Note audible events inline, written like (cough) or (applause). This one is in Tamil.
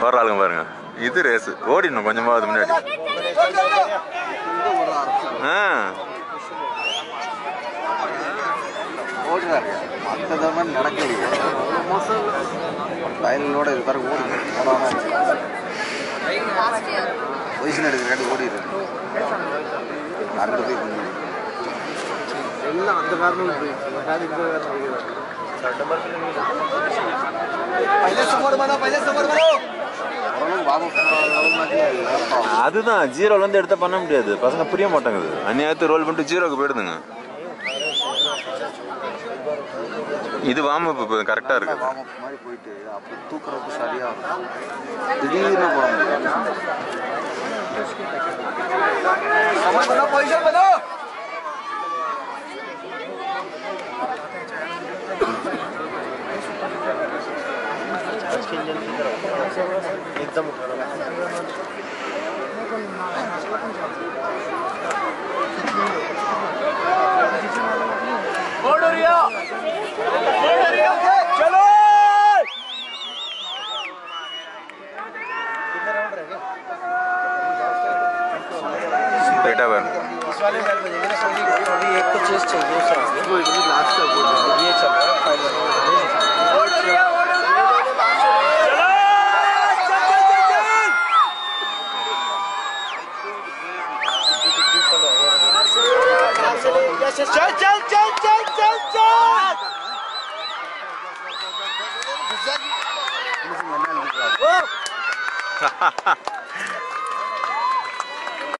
வர ஆளுங்க பாருங்க. இது ரேஸ் ஓடிடணும் கொஞ்சமாவது முன்னாடி. ஆ. ஓடுறாரு. மற்ற மாதிரி நடக்கலையே. வயலோட இது பாருங்க ஓடுது பொசிஷன் எடுக்கிறாடி ஓடிடுது அங்கே போய் எல்லாம் அந்த காரணம் போயிடுச்சு அதுதான் ஜீரோல இருந்து எடுத்தா பண்ண முடியாது பசங்க புரிய மாட்டாங்குது அந்நியாயத்தை ரோல் பண்ணிட்டு ஜீரோக்கு போயிடுதுங்க இது வாம இப்போ கரெக்டா இருக்கு வார்ம் அப் மாதிரி போயிட்டு அப்படி தூக்குறதுக்கு சரியா இருக்கும் திடீர்னு போட முடியாது एकदम बेटा बन इस वाले बैल बजेगी ना सोनी अभी एक तो चीज़ चाहिए सर लास्ट का बोल Çal çal çal çal çal çal. Güzel. Güzel. (laughs)